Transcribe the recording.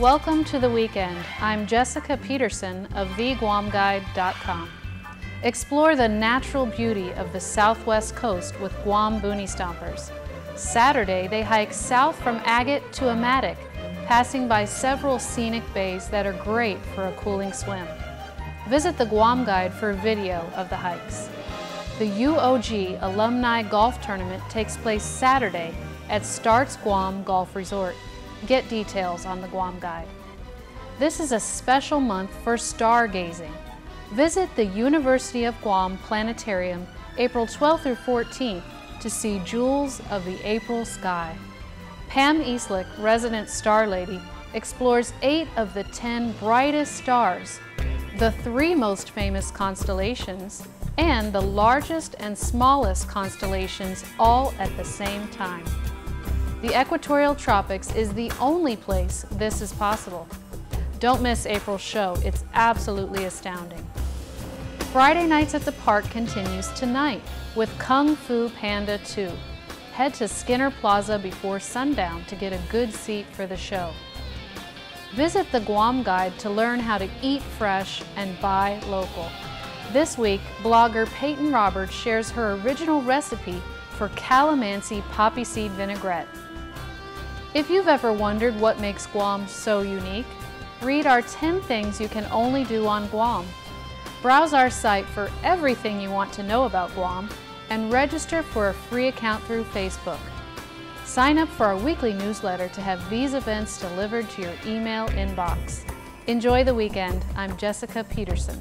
Welcome to the weekend. I'm Jessica Peterson of theguamguide.com. Explore the natural beauty of the southwest coast with Guam Boonie Stompers. Saturday, they hike south from Agat to Umatac, passing by several scenic bays that are great for a cooling swim. Visit the Guam Guide for a video of the hikes. The UOG Alumni Golf Tournament takes place Saturday at Starts Guam Golf Resort. Get details on the Guam Guide. This is a special month for stargazing. Visit the University of Guam Planetarium April 12th through 14th to see jewels of the April sky. Pam Eastlick, resident star lady, explores eight of the 10 brightest stars, the three most famous constellations, and the largest and smallest constellations all at the same time. The equatorial tropics is the only place this is possible. Don't miss April's show, it's absolutely astounding. Friday Nights at the Park continues tonight with Kung Fu Panda 2. Head to Skinner Plaza before sundown to get a good seat for the show. Visit the Guam Guide to learn how to eat fresh and buy local. This week, blogger Peyton Roberts shares her original recipe for calamansi poppy seed vinaigrette. If you've ever wondered what makes Guam so unique, read our 10 things you can only do on Guam. Browse our site for everything you want to know about Guam and register for a free account through Facebook. Sign up for our weekly newsletter to have these events delivered to your email inbox. Enjoy the weekend. I'm Jessica Peterson.